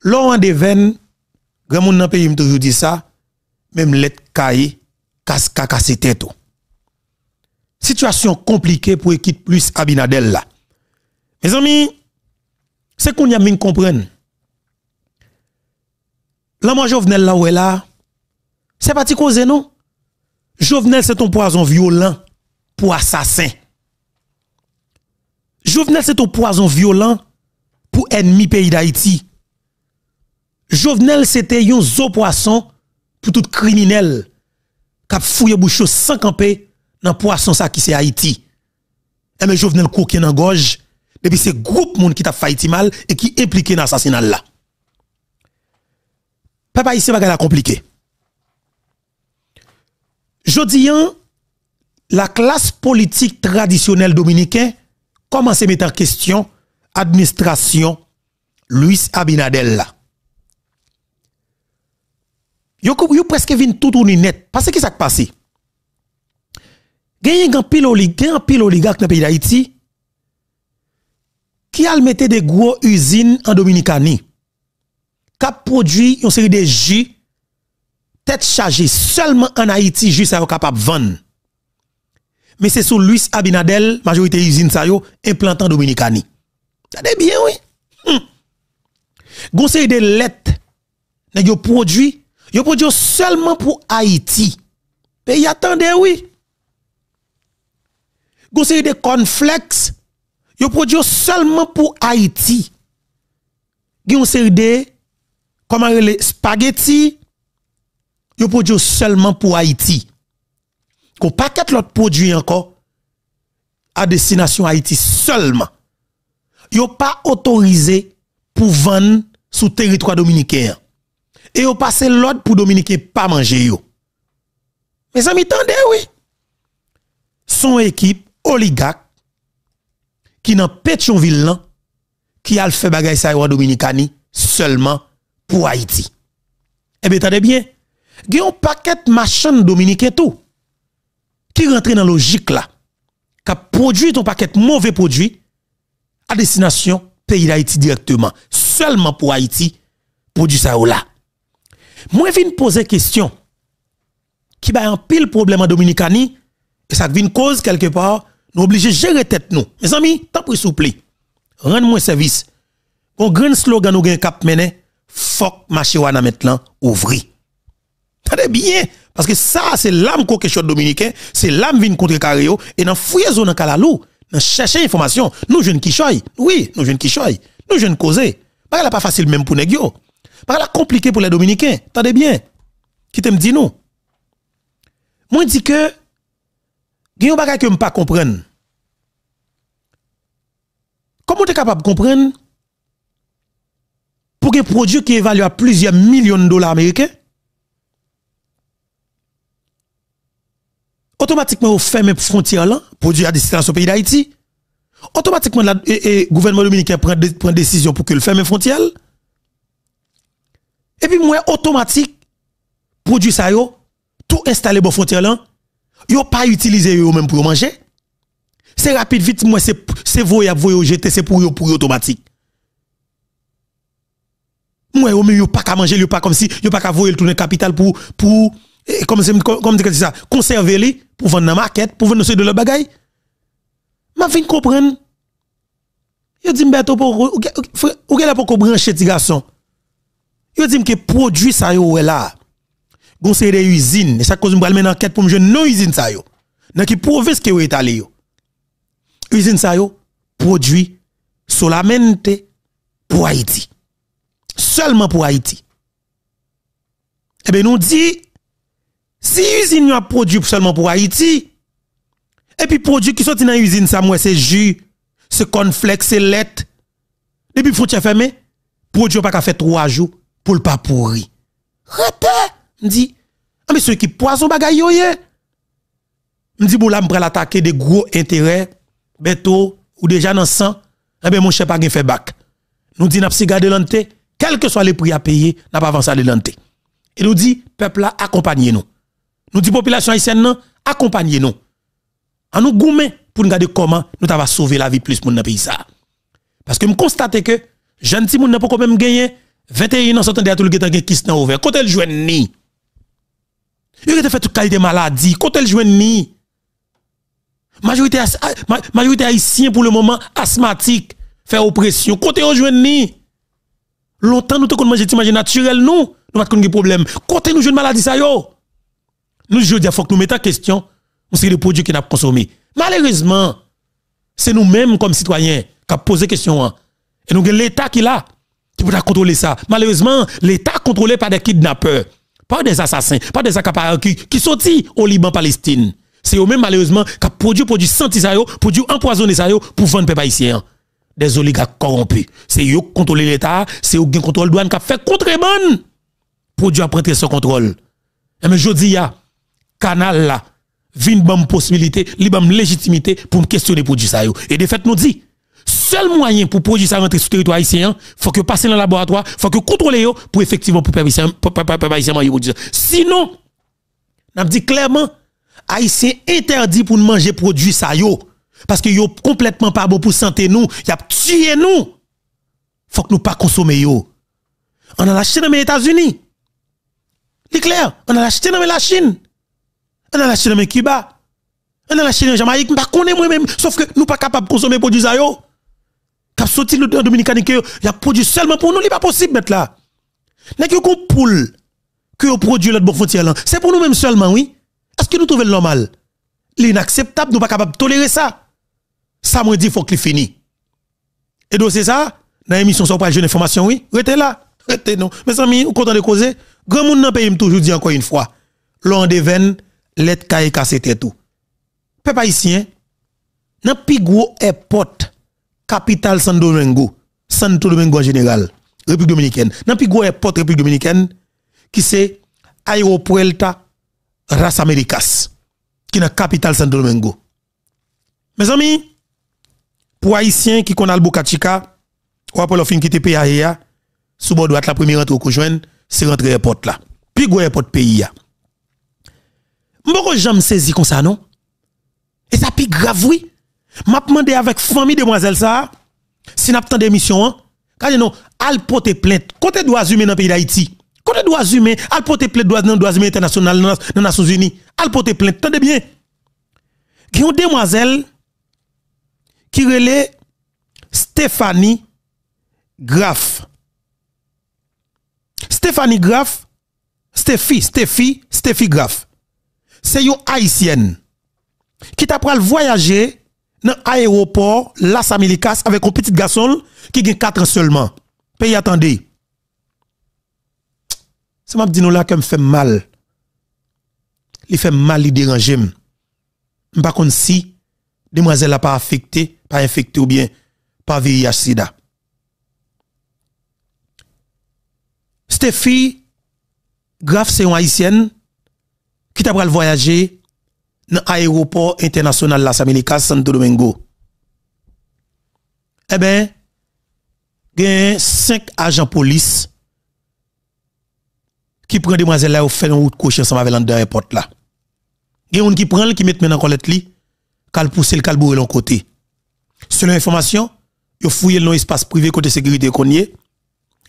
Laurent Deven, grand monde dans pays toujours dit ça, même let caille, casse casse tête. Situation compliquée pour équipe plus Abinadel là. Mes amis, c'est qu'on y a mis comprendre. Moi, Jovenel là où est là, c'est pas cause non? Jovenel, c'est un poison violent pour assassin. Jovenel, c'est un poison violent pour ennemi pays d'Haïti. Jovenel, c'était un zo poisson pour tout criminel qui a fouillé bouche sans camper dans poisson ça qui c'est Haïti. Et mais Jovenel coquin dans gorge depuis c'est groupe monde qui t'a fait Haïti mal et qui impliqué dans l'assassinat là. Papa ici va compliqué. Jodi la classe politique traditionnelle dominicaine commence à mettre en question administration Luis Abinadel là. Yo, yo presque vin tout tourner net. Parce que ça qui passe? Gagné un pile oligarque, pile oligarque dans le pays d'Haïti qui a mis des gros usines en Dominicanie. Qui produit une série de jus tête chargée seulement en Haïti, juste à capable de vendre. Mais c'est sous Luis Abinadel, majorité usine ça yo, implantant Dominicanie. Ça bien, oui. Hum. Gon série de lettres, yo produit Yo produit seulement pour Haïti. Pays attendez, oui. Conseil de cornflakes, yo produit seulement pour Haïti. Yon série de comment les spaghetti, yo produit seulement pour Haïti. Qu'on paquet l'autre produit encore à destination Haïti seulement. Yo pas autorisé pour vendre sous territoire dominicain et au passé l'ordre pour Dominique pas manger yo. Mes amis, tendez, oui. Son équipe oligarque qui dans Pétionville qui a fait bagay sa Dominicani seulement pour Haïti. Eh bien, tendez bien. A un paquet de machins dominicains tout qui rentre dans la logique là, qui produit un paquet mauvais produits à destination pays d'Haïti directement, seulement pour Haïti, produit ça là. Moi, je viens poser question qui va un pile problème en Dominicanie et ça vient cause quelque part, nous obligés de gérer tête nous. Mes amis, tant pour souple. Rendre-moi service. Un grand slogan nous gagne cap mené, fuck marché wana maintenant ouvri. Tendez bien parce que ça c'est l'âme quelque chose dominicain, c'est l'âme vient contre Cario et dans fouiller zone Kalalou, dans chercher information, nous jeunes qui choy. Oui, nous jeunes qui choy. Nous jeunes causer. Pas pas facile même pour nèg pas la compliqué pour les Dominicains. Attendez bien. Qui te me dit nous? Moi, je dis que, il y a un que je ne pas. Comment tu es capable de comprendre pour un produit qui évalue à plusieurs millions de dollars américains? Automatiquement, vous fermez les frontières là, produit à destination au pays d'Haïti. Automatiquement, le gouvernement dominicain prend, prend décision pour que le ferme les frontières. Et puis, moi, automatique, produit ça tout installé bon frontière là, yo pas utilisé yo même pour manger. C'est rapide, vite, moi, c'est, c'est voyez, jeter, c'est pour yo, pour automatique. Moi, yo, yo pas qu'à manger, yo pas comme si, yo pas qu'à voyer le tourner capital pour, pour, comme comme, comme ça, conserver pour vendre dans market, pour vendre de la bagaille. Ma fin comprendre. Yo dit m'beto pour, ou, là pour brancher petit garçon. Yo dit que produit ça yo là. Gon des usines, et ça cause m'bral men enquête pour me non usine ça yo. Dans qui province que yo est allé yo. Usine ça yo produit solamente pour Haïti. Seulement pour Haïti. Eh bien, nous dit, si usine a produit seulement pour Haïti, et puis produit qui sont dans l'usine, ça, moi, c'est jus, c'est cornflakes, c'est lait, depuis frontière fermée, produit pas qu'à faire trois jours, pour le pas pourri. Rete, dit, ah mais ceux qui poison bagay yo ye. M'di bon là m'pral attaquer des gros intérêts, beto ou déjà dans sang, eh ben mon chef pas fait bac. Nous dit n'a pas garder l'ante, quel que soit les prix à payer, n'a pas avancé de l'ante. Et nous dit peuple là accompagnez-nous. Nous dit population haïtienne non, accompagnez-nous. En nous goumer pour nous garder comment nous va sauver la vie plus pour dans pays ça. Parce que me constate que ti moun n'a pas quand même gagné 21 ans sortant de tout le temps qui est ouvert. Quand elle joue ni. Il a fait toute qualité maladie. Quand elle joue ni. Majorité, majorité haïtien pour le moment asthmatique, fait oppression. Côté on joue ni. Longtemps nous te manger naturel nous, nous pas de problème. Côté nous une maladie ça yo. Nous je dis faut que nous mettons en question c'est les produits qui n'a consommé. Malheureusement, c'est nous-mêmes comme citoyens qui avons posé question hein. et nous l'État qui là qui peut contrôler ça. Malheureusement, l'État contrôlé par des kidnappeurs, pas des assassins, pas des accapareurs qui, qui sortent au Liban Palestine. C'est eux-mêmes malheureusement qui produit produit senti ça produit empoisonné ça pour vendre peuple haïtien. Des oligarques corrompus. C'est eux qui contrôlent l'État, c'est eux qui contrôlent douane qui fait contrebande. Produit prendre ce contrôle. Et mais je dis, canal là, vin bam possibilité, li bam légitimité pour me questionner produit ça Et de fait nous dit seul moyen pour produire ça rentrer sur le territoire haïtien, faut que passer dans le laboratoire, faut que contrôler pour effectivement pour haïtien Sinon, n'a dit clairement haïtien interdit pour manger produit ça yo parce que yo complètement pas bon pour santé nous, y a tué nous. Faut que nous pas consommer yo. On a acheté dans les États-Unis. C'est clair, on a acheté dans la Chine. On a acheté dans Cuba. On a acheté dans Jamaïque, pas connaît moi-même, sauf que nous pas capable de consommer produits ça yo. Cap sorti le dominicain que y a produit seulement pour nous, n'est pas possible mettre là. N'est que qu'on poule que on produit l'autre frontière là? C'est pour nous même seulement oui. Est-ce que nous trouvons normal? L'inacceptable, nous pas capable de tolérer ça. Ça me dit faut qu'il finisse. Et donc c'est ça, dans l'émission sur pas jeune information oui, restez là. Restez non. Mes amis, vous content de causer? Grand monde dans pays toujours dit encore une fois, l'on devine let kaye casse tout. Peuple haïtien, dans plus gros airport capitale Santo Domingo, Santo Domingo en général, République dominicaine, dans plus gros airport République dominicaine qui c'est aéroport Ras Americas qui est la capitale Santo Domingo. Mes amis, pour haïtiens qui connaissent Boca Chica, ou après le fin qui était payé sous bord la première rentrée au joindre, c'est rentrer airport là. Puis gros airport pays M'boko jamais saisi comme ça non? Et ça plus grave oui. M'a demandé avec famille demoiselle ça si n'a pas d'émission hein. Quand non, al porter plainte côté droits humains dans pays d'Haïti. Côté droits humains, al porter plainte droits dans droits international dans les Nations Unies. Al porter plainte, tendez bien. Qui une demoiselle qui relait Stéphanie Graff. Stéphanie Graff, Stéphie, Stéphie, Stéphie Graff c'est une haïtienne qui t'a voyager dans l'aéroport Las Americas avec un petit garçon qui a 4 ans seulement. Pays attendez. C'est m'a dit nous là que me fait mal. Il fait mal, il dérange. Par contre si demoiselle n'a pas affecté, pas infecté ou bien pas VIH sida. Stéphie grave c'est une haïtienne qui t'a voyager dans l'aéroport international Las Americas Santo Domingo. Eh bien, il y a cinq agents police qui prennent demoiselle là ou fait une route coche ensemble avec l'aéroport là. Il y a qui prend qui met maintenant colette li, kal pousse le calbouré l'autre côté. Selon l'information, yo fouillé dans espace privé côté sécurité qu'on y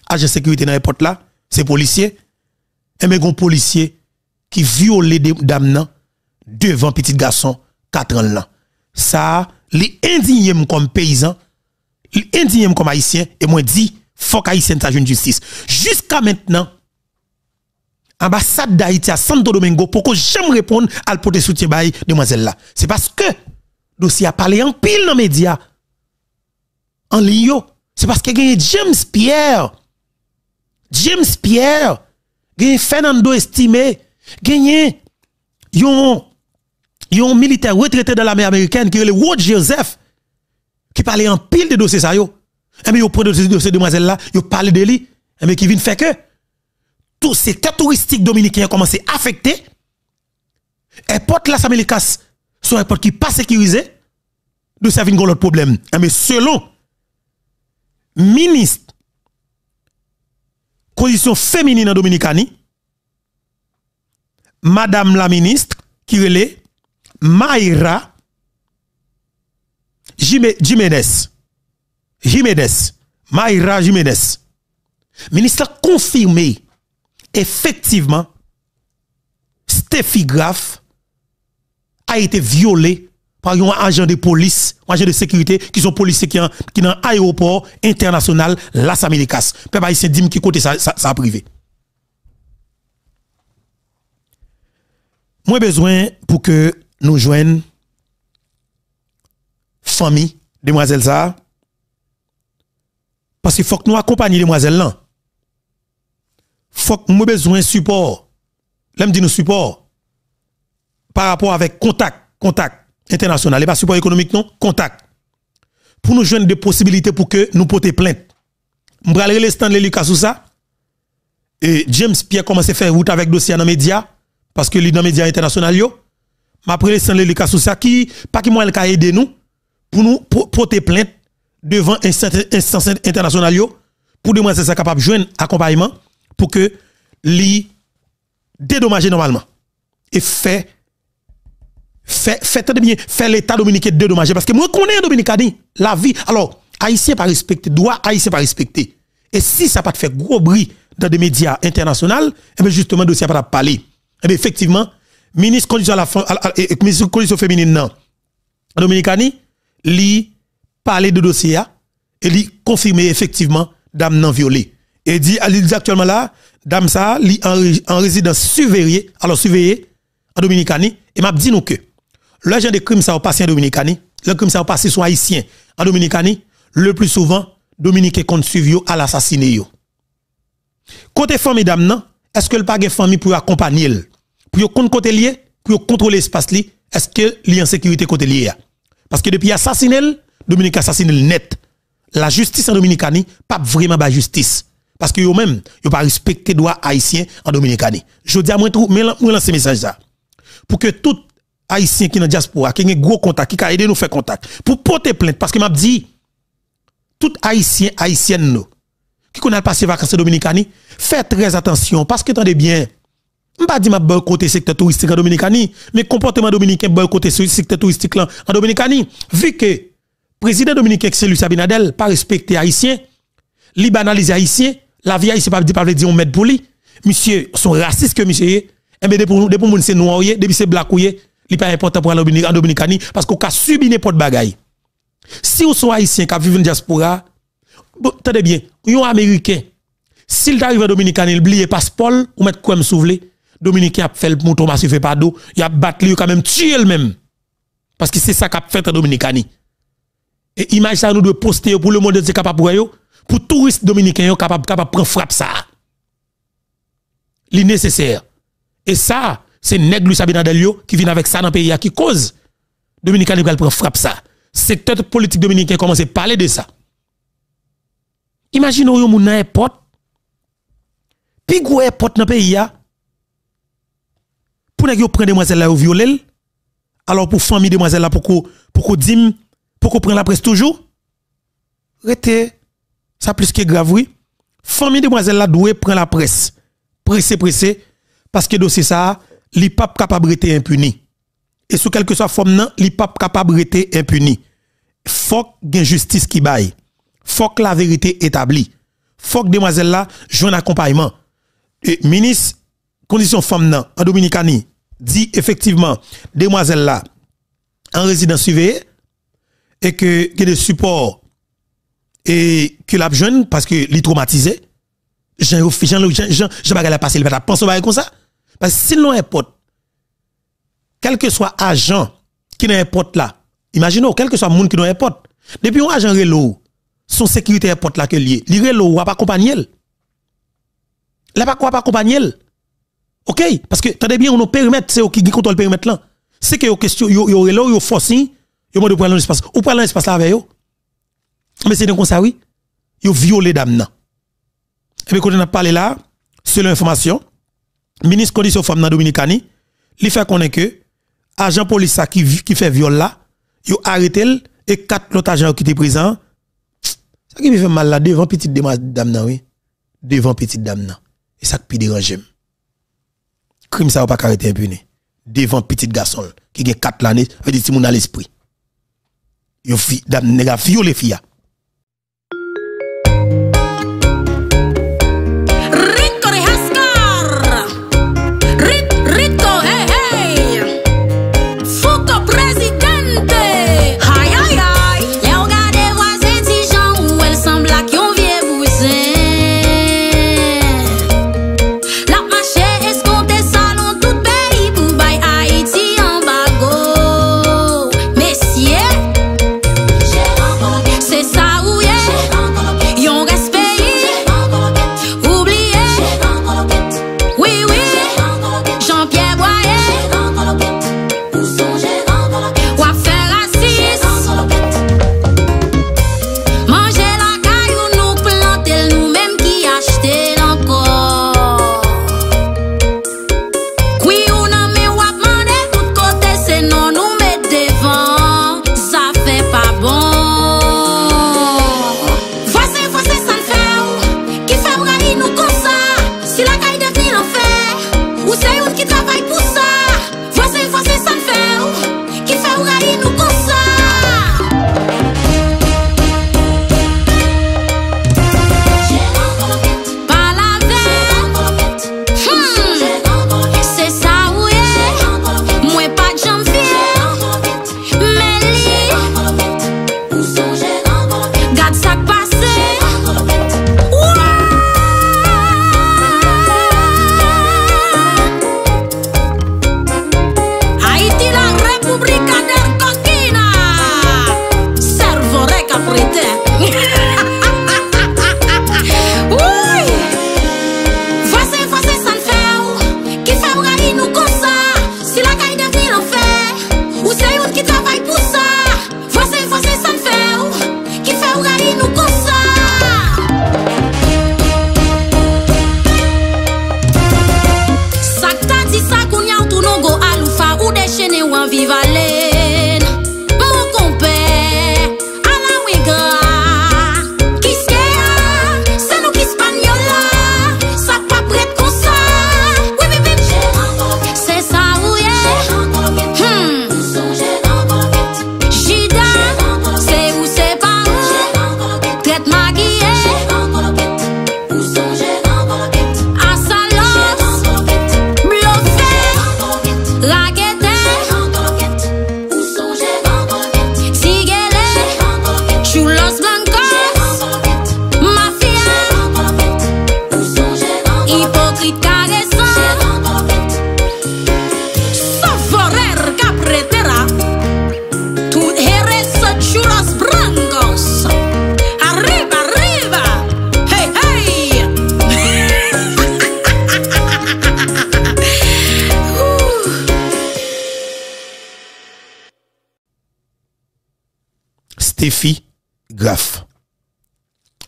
agent sécurité dans l'aéroport là, c'est policier. Et mais gon policier qui viole des dames devant petit garçon 4 ans là. Ça, les indignes comme paysan, les indignes comme haïtien, et moi dit, faut qu'haïtien sa une justice. Jusqu'à maintenant, ambassade d'Haïti à Santo Domingo, pour que j'aime répondre à le soutien de demoiselle là. C'est parce que, dossier a parlé en pile dans les médias, en ligne, c'est parce que James Pierre, James Pierre, Fernando Estimé, gagné yon yon militaire retraité dans l'armée américaine qui est le Wood Joseph qui parlait en pile de dossiers ça yo. Et eh mais yo prend de dossier demoiselle là yo parle de lui et eh mais qui vient faire que tous ces cas touristiques dominicains commencent à affecter. Porte la Americas sont porte qui pas sécurisé de ça vient l'autre problème. Et eh mais selon ministre condition féminine en Dominicanie Madame la ministre, qui relait Mayra Jiménez. Jiménez. Mayra Jiménez. Ministre confirmé effectivement Steffi Graf a été violé par un agent de police, un agent de sécurité qui sont policiers qui sont qui dans l'aéroport international Las Americas. Peuple haïtien dit qui côté ça, ça, privé. Moi besoin pour que nous joignent famille demoiselle ça parce qu'il faut que nous accompagnions demoiselle là. Faut que nous besoin support. L'aime dit nous support par rapport avec contact, contact international, et pas support économique non, contact. Pour nous joindre des possibilités pour que nous porter plainte. M'brale les Stanley Lucas sous ça. Et James Pierre commence à faire route avec dossier dans les médias parce que dans les médias internationaux. M'a les Stanley Lucas sous ça qui pas qui moi elle aider nous pour nous porter plainte devant instance internationale pour demander ça capable de joindre accompagnement pour que li dédommager normalement. Et fait fait fait l'état dominicain dédommager. Parce que moi connais dominicain la vie alors haïtien pas respecter droit haïtien pas respecter et si ça pas fait gros bruit dans des médias internationaux et eh bien justement dossier pas parler et eh bien effectivement ministre condition la ministre condition féminine non. Dominicani li parler de dossier et li confirmer effectivement dame non violée. Et dit, dit actuellement là dame ça li en, résidence surveillée alors surveillée en Dominicanie et m'a dit nous que l'agent de crime ça au passé en Dominicanie le crime ça au passé sont haïtiens en Dominicanie le plus souvent Dominicain compte suivre à l'assassiné côté famille dame non est-ce que le pas famille pour accompagner pour compte côté lié pour contrôler l'espace li est-ce que li en sécurité côté lié parce que depuis assassiné, Dominique assassiné net. La justice en Dominicanie, pas vraiment la justice. Parce que eux même, yo pas respecté droit haïtien en Dominicanie. Je dis à moi mais lance ce message là. Pour que tout haïtien qui dans diaspora, qui a un gros contact, qui a aidé nous faire contact, pour porter plainte, parce que m'a dit, tout haïtien, haïtienne qui connaît passé vacances en Dominicanie, faites très attention, parce que attendez bien, pas dit ma côté secteur touristique en Dominicanie, mais comportement dominicain côté secteur touristique en Dominicanie. Vu que président dominicain c'est Lucien Abinadel pas respecté haïtien, li banalise haïtien, la vie haïtien pas pas dire on met pour lui. Monsieur sont racistes que monsieur et eh bien pour nous c'est noir depuis c'est black li pas important pour en Dominicanie parce qu'on a subi n'importe bagaille. Si vous sont haïtien qui vivent en diaspora, attendez bien, un américain s'il arrive en Dominicanie, il oublie passeport ou mettre quoi me Dominique a fait le mouton massif fait pas d'eau, il a battu quand même tué le même. Parce que c'est ça qu'a fait en Dominicani. Et image ça nous doit poster pour le monde de capable pour pour touristes dominicains capable capable prendre frappe ça. Li nécessaire. Et ça, c'est nègre Sabina Delio qui vient avec ça dans le pays qui cause Dominicain qui prend frappe ça. Secteur politique dominicain commence à parler de ça. Imaginez un moun nan airport. Puis gros airport dans le pays pour ne prendre demoiselle là au violer alors pour famille demoiselle là pour pour qu'on dîme pour qu'on la presse toujours. Rete ça plus que grave oui. Famille demoiselle là doit prendre la presse. Pressé pressé parce que dossier ça li pas capable rester impuni. Et sous quelque soit forme nan li pas capable rester impuni. Faut une justice qui baille. Faut que la vérité établie. Faut que demoiselle là joue un accompagnement. Et ministre condition femme nan en Dominicanie dit effectivement demoiselle là en résidence surveillée et que que des supports et que la jeune parce que li traumatisé Jean Jean Jean Jean Jean la passer le pense comme ça. Parce que sinon importe quel que soit agent qui n'est importe là imaginez quel que soit monde qui n'est importe depuis un agent relo son sécurité importe là que lié li relo va pas accompagner là pas quoi pas accompagner OK? Parce que attendez bien on périmètre c'est qui contrôle le périmètre là. C'est que yo question yo yo là yo forcing yo mode prendre l'espace. Ou prendre l'espace là avec yo. Mais c'est comme ça oui. Yo violé dame nan. Et puis quand on a parlé là, selon l'information, ministre condition femme dans Dominicani, il fait connaître que agent police qui fait viol là, yo arrêté et quatre autres agents qui étaient présents. Ça qui me fait mal là devant petite dame oui. Devant petite dame nan. Et ça qui dérange crime ça va pas arrêter impuni devant petit garçon qui a 4 années veut dire si mon à l'esprit. Yo fi dame nèg violé fille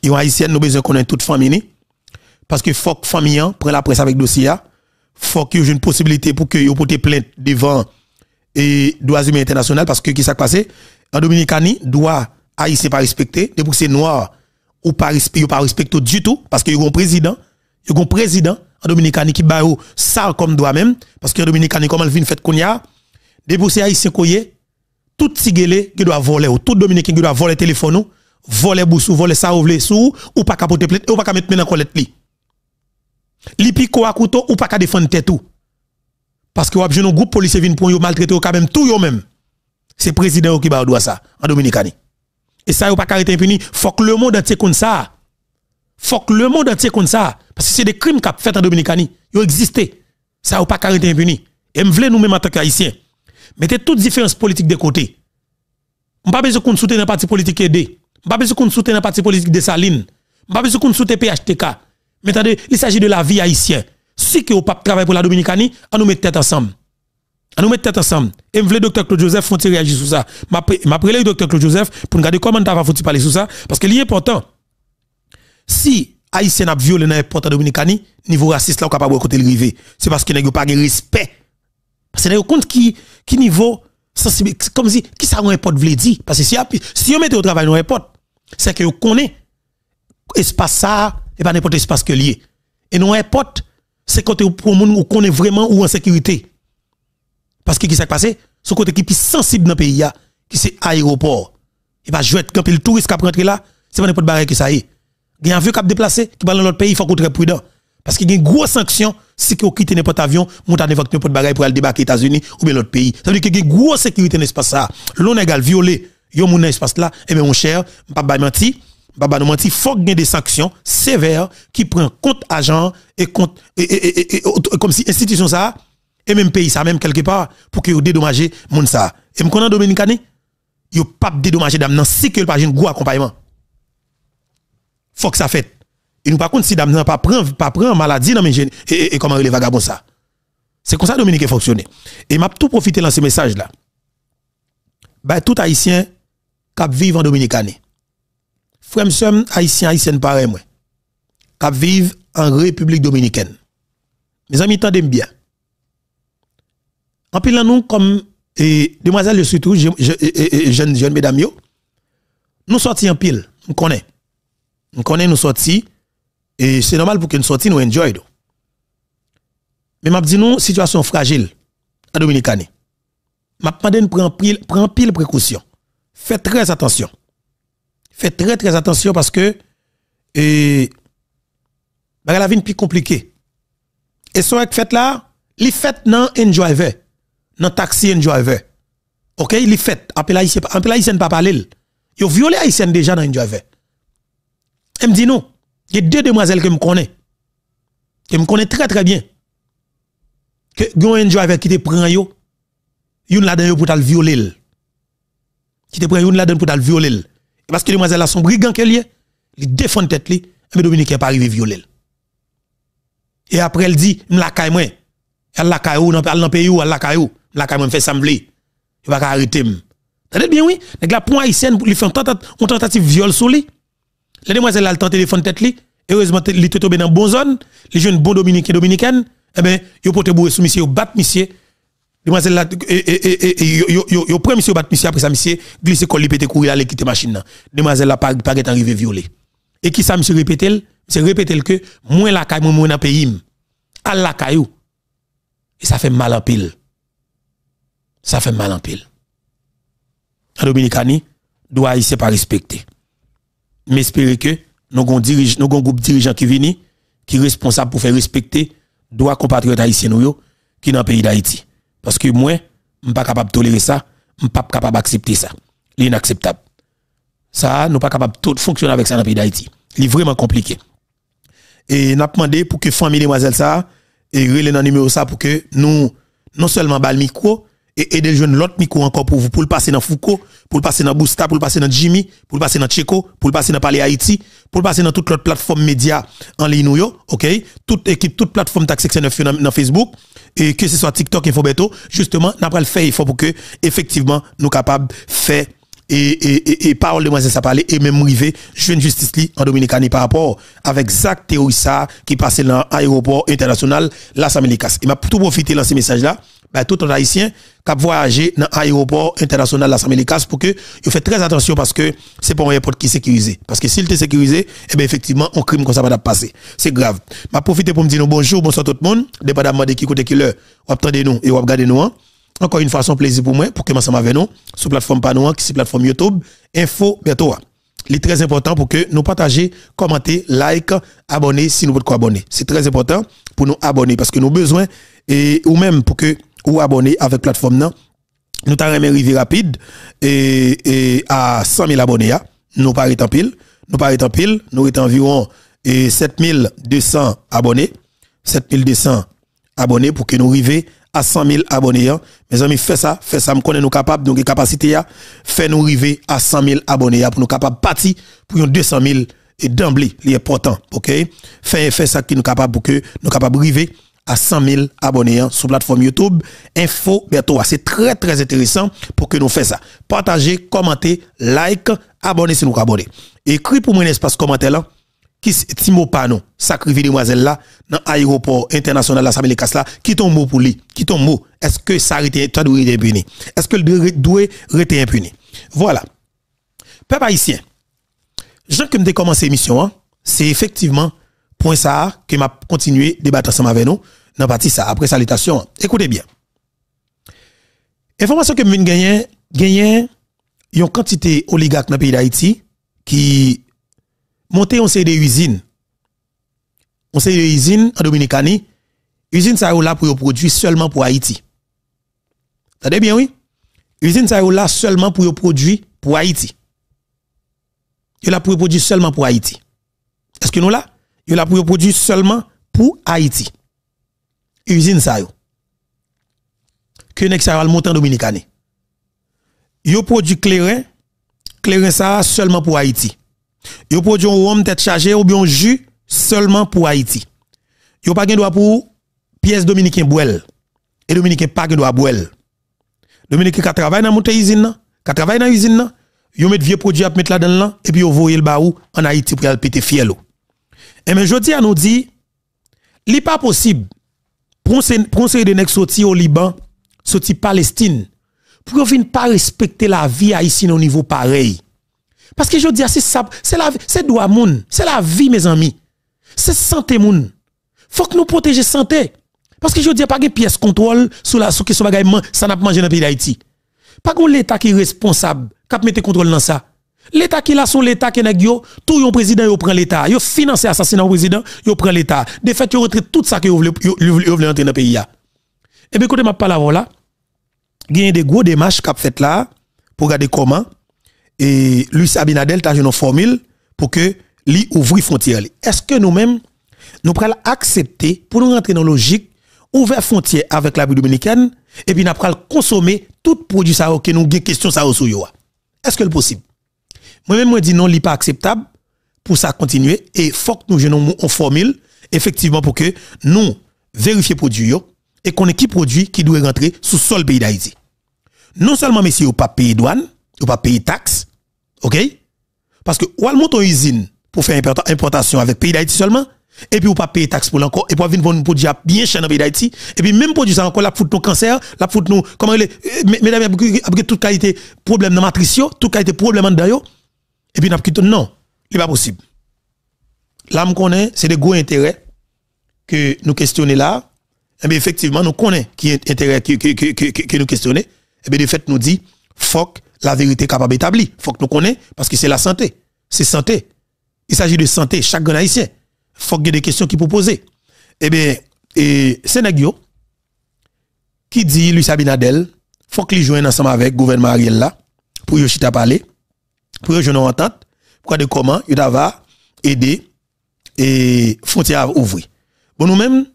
Yon haïtienne, nous besoin connaître toute famille. Parce que faut que famille hein, prenne la presse avec dossier. Faut qu'il y une possibilité pour que vous portez plainte devant et droits humains international parce que qui s'est passé? En Dominicanie droit haïtien pas respecté depuis que c'est noir ou pas respecté pas respecté du tout parce que y a un président y a un président en Dominicanie qui bat ça comme droit même parce que en Dominicanie comme elle vient fait qu'on y a depuis c'est haïtien koyé tout tigélé qui doit voler ou tout dominicain qui doit voler téléphone voler boussou voler ça ou sous ou pas capoter plainte ou pas mettre maintenant colette li li pico à couteau ou pas ka défendre tout parce que vous un groupe policier vient pour yo maltraiter quand même tout yo même. C'est président qui va ça en Dominicanie. Et ça yo pas carité impuni, faut que le monde entier comme ça. Faut que le monde entier comme ça parce que c'est des crimes qu'a fait en Dominicanie. Yo existé. Ça yo pas carité impuni. Et me nous même en tant qu'haïtiens mettez toutes différences politiques de côté. On pas besoin qu'on soutienne un parti politique aidé. Pas besoin qu'on soutienne un parti politique de Saline. Pas besoin qu'on soutienne PHTK. Mais attendez, il s'agit de la vie haïtienne si que au pape travaille pour la Dominicanie, on nous met tête ensemble. On nous met tête ensemble. Et le docteur Claude Joseph font réagir sur ça? M'a le docteur Claude Joseph pour regarder comment t'as faut parler sur ça? Parce que est important. Si haïtien a violé dans n'importe Dominicanie, niveau raciste là capable côté le river, c'est parce qu'il n'a pas de respect. Parce que compte qui qui niveau comme si qui ça un porte veut dire parce que si si on met au travail dans porte, c'est que vous connaît espace ça et pas n'importe espace que lié. Et non porte c'est côté pour monde où connaît vraiment ou en sécurité. Parce que qui s'est passé, ce côté qui est sensible dans le pays qui c'est aéroport. Il va jouer quand le touriste qui rentrer là, c'est pas n'importe barrière qui ça y est. Il y a un vieux qui a déplacé qui va dans l'autre pays, il faut qu'on très prudent. Parce qu'il y a une grosse sanction si vous quittez n'importe avion, montez n'importe barrière pour aller débarquer aux États-Unis ou bien l'autre pays. Ça veut dire qu'il y a une grosse sécurité dans l'espace là. L'on égal violé, yon moun dans l'espace là, et eh bien mon cher, pas menti, Baba nous menti, faut des sanctions sévères qui prennent compte agent et compte et, comme si institution ça et même pays ça même quelque part pour que vous dédommagez moun ça. Et me connais Dominicani, yo pas dédommager dame nan si que pas un gros accompagnement. Faut que ça fait. Et nous par contre si dame nan pas prend pas prend maladie dans et, et, et comment les vagabonds ça? C'est comme ça Dominique fonctionne. Et m'a tout profiter de ce message là. Bah tout haïtien qui vivent en Dominicanie frère haïtien haïtien haïtien pareil moi qui vivent en République dominicaine. Mes amis tendez bien. En pile nous comme et demoiselle surtout jeune jeune mesdames yo nous sortis en pile nous connaît nous connaît nous sortis et c'est normal pour que nous sortis nous enjoy mais m'a dit nous situation fragile à Dominicanie m'a demandé de prendre pile pile précaution faites très attention Faites très très attention parce que et, la vie est plus compliquée. Et ce que fait là, il fait dans un driver, dans taxi un driver. OK, il fait appel haïtien, appel haïtien pas parler. Il violé haïtien déjà dans un driver. Elle me dit non, il y a deux demoiselles que me connais. Que me connais très très bien. Que un driver qui te prend yo, une là-dedans pour te violer. Qui te prend une là-dedans pour te violer parce que les demoiselles sont brigands qu'elle est, ils défendent tête li, mais Dominique pas arrivé violer. Et après elle dit, m'la kay moi. Elle la kay ou dans le pays ou elle la kay ou, m'la kay moi fait sembler. Il va arrêter T'entendez bien oui, nèg la point haïtienne lui faire une tentative viol sur lui. Les demoiselles a le temps téléphone tête li, heureusement il est tombé dans bonne zone, les jeunes bons dominicains dominicaines, eh ben yo pote boué sous monsieur, bat monsieur Demoiselle là, yo prend monsieur bat monsieur après ça monsieur glisse colle pété courir aller quitter machine là. Demoiselle là pas pas arrivé violé. Et qui ça monsieur répété monsieur répété que moins la caille moins dans pays. À la caillou. Et ça fait mal en pile. Ça fait mal en pile. En Dominicani, doit ici pas respecter. Mais espérer que nous avons dirige nous groupe dirigeant qui vini qui responsable pour faire respecter droit compatriotes haïtiens qui dans le pays d'Haïti. Parce que moi, je ne suis pas capable de tolérer ça, je ne suis pas capable d'accepter ça. C'est inacceptable. Ça, nous pas capable de fonctionner avec ça dans le pays d'Haïti. C'est vraiment compliqué. Et nous avons demandé pour que famille demoiselle ça, et relais dans numéro ça pour que nous, non seulement bal micro, et aider jeunes l'autre micro encore pour vous, pour le passer dans Foucault, pour le passer dans Boosta, pour le passer dans Jimmy, pour le passer dans Checo, pour le passer dans Palais Haïti, pour le passer dans toute l'autre plateforme média en ligne, ok? Toute équipe, toute plateforme Tax 9 dans Facebook, et que ce soit TikTok, Infobeto, justement, n'a pas le fait, il faut pour que, effectivement, nous capables faire et, et, parole de moi ça parler et même rivé jeune justice li en Dominicanie par rapport avec Zach Théorissa qui passait dans l'aéroport international Las Américas. Il m'a tout profité de ce message là bah, tout un haïtien qui a voyagé dans l'aéroport international Américas pour que il fait très attention parce que c'est pas un aéroport qui est sécurisé. Parce que s'il est sécurisé, eh bien, effectivement, un crime comme ça va passer. C'est grave. m'a profité pour me dire bonjour, bonsoir tout le monde. Dépendamment de qui côté qui l'heure, ou attendez nous et ou regardez nous. Encore une fois, plaisir pour moi, pour que ensemble avec nous, sur la plateforme Panouan, qui est la plateforme YouTube, Info bientôt. Il est très important pour que nous partagions, commenter, like, abonner si nous voulons abonner. C'est très important pour nous abonner parce que nous avons besoin, et, ou même pour que ou abonner avec la plateforme, non, nous avons arrivé rapide et, et, à 100 000 abonnés. Nous pas en pile. Nous pas en pile. Nous sommes environ 7200 abonnés. 7200 abonnés pour que nous arrivions à 100 000 abonnés. Hein. Mes amis, faites ça, faites ça, nous connaissons nos capables, donc capacité, fait nous arriver à 100 000 abonnés pour nous capables partir pour 200 000 et d'emblée, l'important, ok? Faites, fait ça qui nous capable pour que nous capables arriver à 100 000 abonnés hein, sur la plateforme YouTube. Info bientôt. C'est très, très intéressant pour que nous fassions ça. Partagez, commentez, like, abonnez si nous abonnez. Écris pour moi un espace commentaire là qui Timo Pano, sacré demoiselle là, dans l'aéroport international de la là, qui ton mot pour lui, qui ton mot, est-ce que ça a été, doit être impuni? Est-ce que le doit être impuni? Voilà. Peuple haïtien, Jean que me commencé l'émission, hein, c'est effectivement point ça que m'a continué débattre ensemble avec nous dans partie ça après salutation. Écoutez bien. Information que me gagné gagné une quantité oligarque dans le pays d'Haïti qui monter on sait des usines. On sait des usines en Dominicanie. Usine ça là pour produire seulement pour Haïti. T'as bien oui? Usine ça là seulement pour produire pour Haïti. Il a pour produire seulement pour Haïti. Est-ce que nous là? Il a pour produire seulement pour Haïti. Usine ça yo. Que nek ça monter en Dominicanie. Yo produit clairin, clairin ça seulement pour Haïti. Yo produit un rhum tête chargée ou bien jus seulement pour Haïti. Yo pas droit pour pièce dominicain boel. Et dominicain pas droit boel. Dominicain qui travaille dans monter usine qui travaille dans usine yo met vieux produit à mettre là dedans et puis yo voyer le baou en Haïti pour péter fiel. Et mais jodi a nous dit li pas possible série de sorti au Liban, sorti Palestine pour ne pas respecter la vie haïtienne au niveau pareil. Parce que je dis, c'est ça, c'est la c'est c'est la vie, mes amis. C'est santé moun. Faut que nous protéger santé. Parce que je dis, pas de pièce contrôle sur la, sur bagaille, ça n'a pas mangé dans le pays d'Haïti. Pas que l'État qui est responsable, qui mettre contrôle dans ça. L'État qui là son l'État qui est yo, tout yon président prend l'État. Yo finance assassinat au président, yo prend l'État. De fait, yo retrait tout ça que yo voulez entrer dans le pays. Et bien, écoutez, ma parole là, il y a des gros démarches qu'a fait là, pour regarder comment et Luis Abinadel t'a une formule pour que lui ouvre frontière. Est-ce que nous-mêmes nous prenons accepter pour nous rentrer dans la logique ouvrir frontière avec la République et puis nous prenons consommer tout produit ça que nous avons question ça au Est-ce que c'est possible? Moi-même moi dis non, n'est pas acceptable pour ça continuer et faut que nous gênons en formule effectivement pour que nous vérifier produit et qu'on ait qui produit qui doit rentrer sous sol pays d'Haïti. Non seulement messieurs pas payer douane, ou pas payer taxe, OK? Parce que ou monte une usine pour faire importation avec pays d'Haïti seulement et puis ou pas payer taxe pour l'encore et pour venir vendre produit bien cher dans pays d'Haïti et puis même produit ça encore la fout nos cancer, la fout nous comment les mesdames avec toute qualité problème dans matrice toute qualité problème en dedans et puis n'a non, il pas possible. Là me connaît, c'est des gros intérêts que nous questionnons là. Et bien effectivement, nous connaissons qui est intérêt que, que, que, que, nous questionnons. Et bien de fait, nous dit, faut la vérité capable d'établir. Faut que nous connaissions parce que c'est la santé. C'est santé. Il s'agit de santé, chaque haïtien. Faut ait des questions qui pour poser. Eh bien, et Sénégio, qui dit Luis Abinadel, faut qu'il joigne ensemble avec le gouvernement Ariel là, pour y parler, pour une entente, pour de comment il va aider et frontières ouvrir. Bon, nous-mêmes,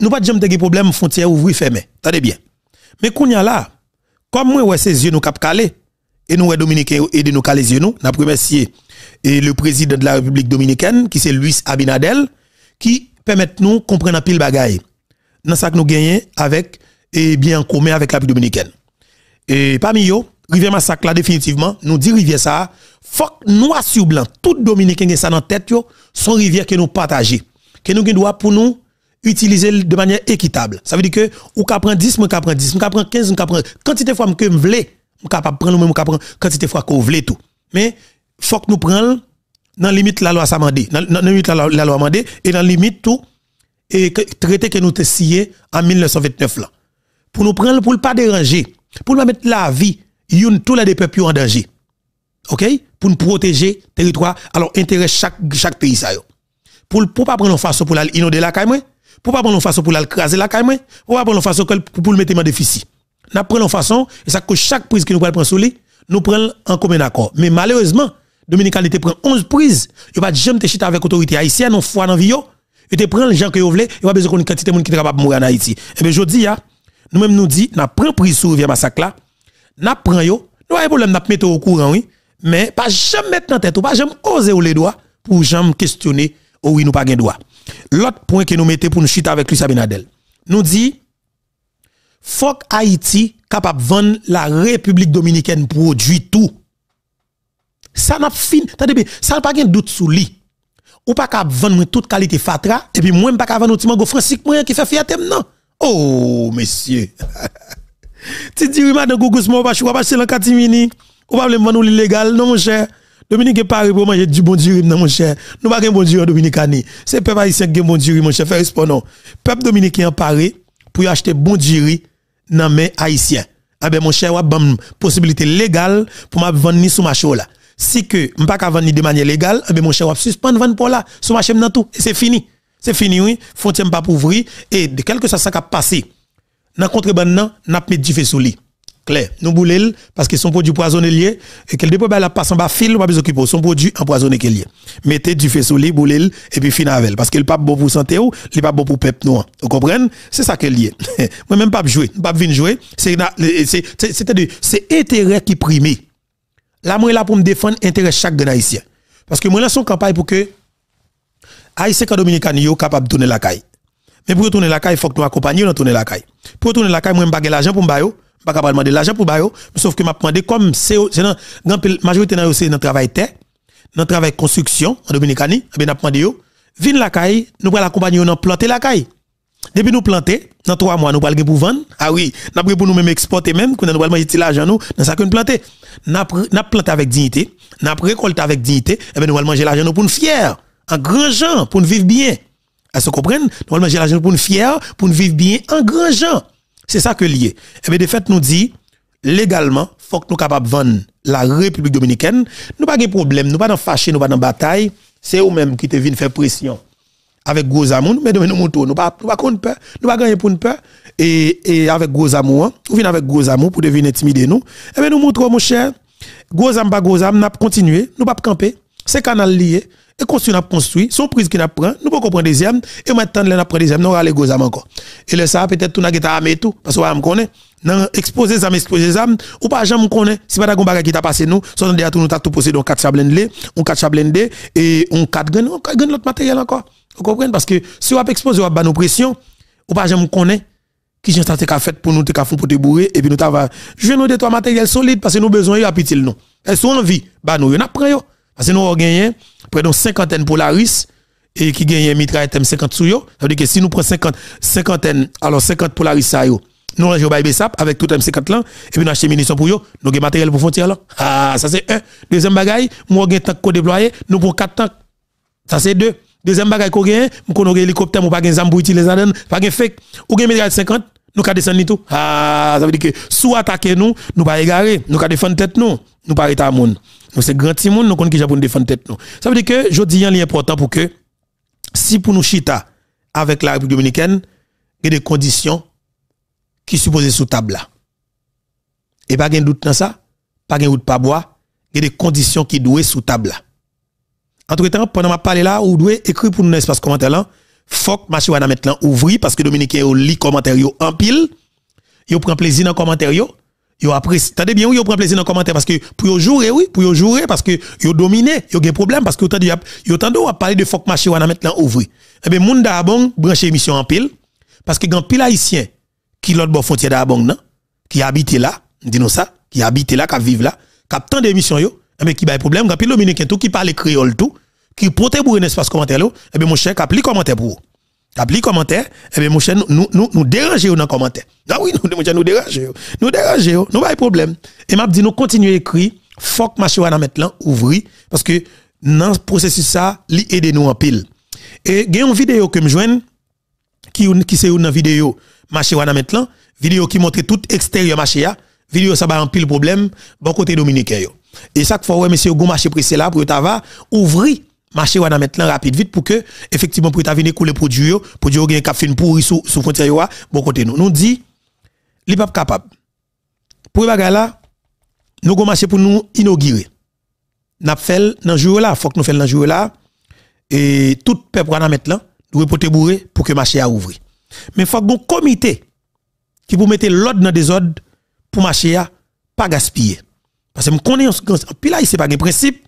nous pas jamais de problème frontières ouvrir fermées. Attendez bien. Mais qu'on y a là, comme moi, ouais, ces yeux nous cap calé, et nous, Dominicains, aider nous caler nous. N'a remercié et le président de la République dominicaine, qui c'est Luis Abinadel, qui permet nous comprendre pile bagaille. Dans ça que nous gagnons avec, et bien en commun avec la République dominicaine. Et parmi eux, rivière massacre là définitivement, nous dit rivière ça, faut que noir sur blanc, tout dominicain qui ça dans tête yo, son rivière que nous partager, que nous doit pour nous utiliser de manière équitable. Ça veut dire que ou ka prend 10, moi ka prend 10, moi prend 15, moi prend quantité fois que me vle, moi capable prendre même prendre quantité fois qu'on vle tout. Mais faut que nous prenions dans limite la loi ça dans limite la, la loi mandé et dans limite tout et traité que nous te signé en 1929 là. Pour nous prendre pour pas déranger, pour pas mettre la vie youn tous les peuples en danger. OK? Pour nous protéger territoire alors intérêt chaque chaque pays ça. Pour pour pas prendre façon pour inonder la caille pour pas prendre façon pour craser la caille pour pas prendre façon pour le mettre en déficit. N'a prendre façon et ça que chaque prise que nous prenons sur lui, nous prenons en commun accord. Mais malheureusement, Dominique prend 11 prises, il va jamais te chiter avec autorité haïtienne, on fois dans vie et te prend les gens que vous voulez, il va besoin qu'on quantité de monde qui capable mourir en Haïti. Et eh bien je dis nous même nous dit, n'a pris prise sur rivière massacre là, n'a prend yo, nous avons problème n'a mettre au courant oui, mais pas jamais mettre dans tête ou pas jamais oser ou les doigts pour jamais questionner ou oui nous pas gain droit. L'autre point que nous mettons pour nous chiter avec lui Sabinadel. Nous dit faut Haïti capable vendre la République dominicaine produit tout. Ça n'a fin, ça n'a pas de doute sous lui. Ou pas capable vendre toute qualité fatra et puis moi pas capable vendre petit mango Francis moyen qui fait fierté non. Oh monsieur. Tu dis oui madame Gougous moi pas choix passer dans catimini. Ou pas vendre l'illégal non mon cher. Dominique est pas pour manger du bon dieu non mon cher. Nous pas un bon dieu dominicain. C'est peuple haïtien qui bon dieu mon cher. Fais non. Peuple dominicain paré pour acheter bon dieu dans mes haïtiens. Ah ben mon cher, wa bam possibilité légale pour m'a vendre sous marché là. Si que m'pas ka vendre de manière légale, ah ben mon cher, wa suspendre vendre pour là, sous marché dans tout et c'est fini. C'est fini oui, frontière pas pour ouvrir et de quelque chose ça qui a passé. Dans contrebande nan, n'a mis du feu sous lit. Claire, nous boulel parce que son produit poisonné lié et qu'elle dépôt la passe en bas fil pas besoin occuper son produit empoisonné lié. Mettez du feu sous lit boulel et puis fin avec parce que le pas bon pour santé ou, il pas bon pour peuple noir. Vous comprenez? C'est ça qu'elle lié. Moi même pas jouer, pas venir jouer, c'est c'est c'est intérêt qui primé. Là moi là pour me défendre intérêt chaque haïtien. Parce que moi là son campagne pour que haïtien dominicain yo capable de tourner la caille. Mais pour tourner la caille, il faut que nous accompagnions dans tourner la caille. Pour tourner la caille, moi je pas l'argent pour me pas capable demander l'argent pour bayo sauf que m'a demandé comme c'est la majorité dans dans travail terre dans travail construction en Dominicanie eh n'a demandé vinn la caille nous pour l'accompagner dans planter la caille. Depuis nous planter dans trois mois nous pas pour vendre. Ah oui n'a pour nous même exporter même nous pas manger l'argent nous dans ça que nous planter n'a n'a planté avec dignité n'a récolté avec dignité eh ben nous allons manger l'argent nous pour nous fier en grand gens pour nous vivre bien est-ce que vous comprenez? Allons manger l'argent pour nous fier pour nous vivre bien en grand gens c'est ça que lié. Eh bien, de fait, nous dit, légalement, faut que nous capables de vendre la République dominicaine. Nous pas de problème, nous pas dans fâché, nous pas dans bataille. C'est eux-mêmes qui te viennent faire pression avec gros amour, mais nous moutons, nous pas nous pas peur, nous pas gagner pour une peur et, et avec gros amour, nous venons avec gros amour pour devenir intimider nous. Et bien nous montrons mon cher, gros amour pas gros amour, nous continuer, nous pas camper. C'est canal lié et construit n'a construit. Son prise qui n'a prend nous pas comprendre deuxième et maintenant là n'a prend deuxième nous aller gozam encore. Et le ça peut-être tout n'a geta armé tout parce que on connaît. Dans exposer zam exposer zam ou pas jamais connaît. Si pas bagage qui t'a passé nous. Sont déjà tout nous t'a tout posé donc quatre chablendé on quatre chablendé et on quatre graines on graines l'autre matériel encore. Vous comprenez? Parce que si on exposer on ba nos pression ou pas jamais connaît qui j'ai tenté fait pour nous te font pour te bourrer et puis nous t'ava je nous de toi matériel solide parce que nous besoin y a petit nous. Elles sont en vie bah nous y n'a prend yo parce que nous avons gagné près d'une cinquantaine Polaris et qui gagne mitraille M50 sous yo. Ça veut dire que si nous prenons 50, cinquantaine, alors 50 Polaris ça nous rangeons au avec tout M50 là, et puis nous achetons munitions pour yo, nous avons matériel pour frontière là. Ah, ça c'est un. Deuxième bagaille, nous avons tank qu'on déployer, nous prenons 4 tanks. Ça c'est deux. Deuxième bagaille qu'on gagne, nous avons un hélicoptère, nous pas un zam pour utiliser ça, pas un fake. Ou gagne mitraille 50, nous avons descendre tout. Ah, ça veut dire que sous attaquer nous, nous pas égarer, nous avons défendre tête nous, nous pas à monde. Donc c'est grand monde nous connaissons qui pour défendre tête nous. Ça veut dire que je dis un important pour que si pour nous chita avec la République dominicaine, il y a des conditions qui supposées sous table. Et pas de doute dans ça, pas de doute pas bois, il y a des conditions qui doivent sous table. Entre-temps, pendant ma parler là, vous devez écrire pour nous dans l'espace commentaire là, faut que mettre là ouvrir parce que Dominicain lit commentaire en pile, yo prend plaisir dans commentaire yo yo apprécie tendez bien yo prend plaisir dans commentaire parce que pour yo jouer oui pour yo jouer parce que yo dominer yo gen problème parce que autant de yo tando à parler de fuck marché wana là ouvrir eh ben moun d'abon brancher émission en pile parce que grand pile haïtien qui l'autre bon frontière d'abon non qui habite là dis-nous ça qui habite là, qui vivent là, qui tant d'émissions yo, mais qui a problème, quand dominicain tout qui parle créole tout, qui porte pour un espace commentaire là, et bien mon cher, qui commentaire pour vous. Appli commentaire, et bien mon cher, nous nous nous déranger dans commentaire. Ah oui, nous nous déranger. Nous déranger, nous pas de problème. Et m'a dit nous continuer écrire, faut que marché wana mettre là ouvrir parce que dans ce processus ça, li aider nous en pile. Et il une vidéo que me joigne qui qui c'est une vidéo marché wana mettre là, vidéo qui montre tout extérieur marché ya, vidéo ça va en pile problème bon côté dominicain. Et ça qu'il faut ouais monsieur gon marché pressé là pour va ouvrir marché mettre là rapide vite pour que effectivement pour venir couler produit produit gen cap fin pourri sous sous frontière bon côté nous. Nous dit li pas capable. Pour bagay là nous avons marché pour nous inaugurer. Nous fait dans jour là, faut que nous fassions dans jour là et tout peuple va mettre là, doit porter bourré pour que marché a ouvert. Mais faut un comité qui pour mettre l'ordre dans des ordres pour marché a pas gaspiller. Parce que me connais puis là c'est pas un principe.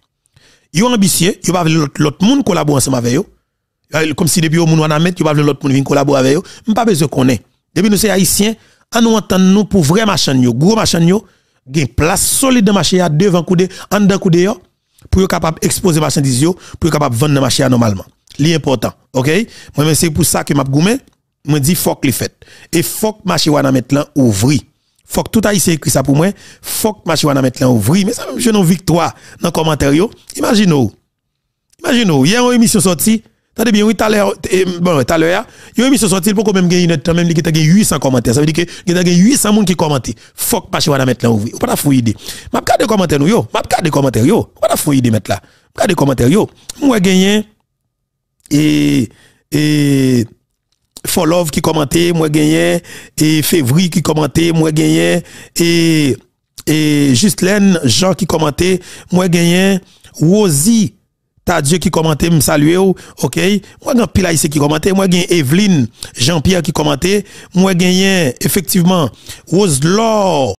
Yo ambitieux, yo pas l'autre monde collaborer ensemble avec yo. Comme si depuis au monde va mettre, yo pas l'autre monde collaborer avec yo. Pas besoin connaît. Depuis nous c'est haïtien, à nous entendre nous pour vrai machin yo, gros machin yo gen place solide dans marché devant coudé en dedans coudé pour être capable exposer marchandises yo pour être capable vendre dans marché normalement li important OK? Moi c'est pour ça que m'a goumé me dit faut que les fait et faut que marché wana maintenant ouvri faut que tout haïtien écrit ça pour moi faut que marché wana maintenant ouvri mais ça même je non victoire dans commentaire yo imaginez imaginez hier une émission sortie Tandis bien, oui, tout à l'heure, bon, tout à l'heure, il a une émission sortie, pour quand même gagner une même, il y a 800 commentaires. Ça veut dire que il y a 800 personnes qui commentent. Faut que pas mettre là ouvrir. Ou pas fou idée. M'a pas de commentaires, yo. M'a pas de commentaires, yo. Pas fou idée mettre là. Pas de commentaires, yo. Moi, gagné, et, et, For Love qui commentait, moi gagné, et Février qui commentait, moi gagné, et, et Jean qui commentait, moi gagné, T'as Dieu qui commentait, me saluer, ok? Moi, j'ai pile ici qui commentait, moi, j'ai Evelyne Jean-Pierre qui commentait, moi, j'ai effectivement Rose Laure